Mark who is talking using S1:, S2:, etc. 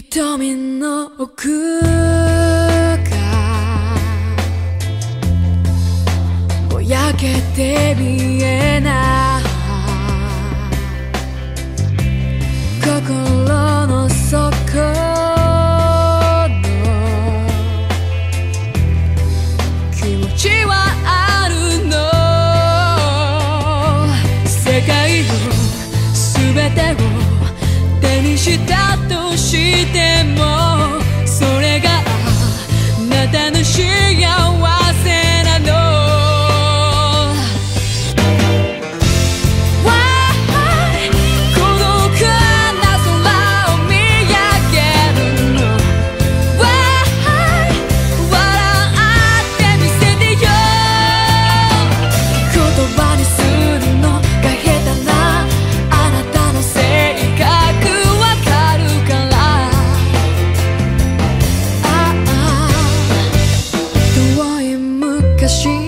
S1: 瞳の奥がぼやけて見えない心の底の気持ちはあるの世界を全てを手にした Xin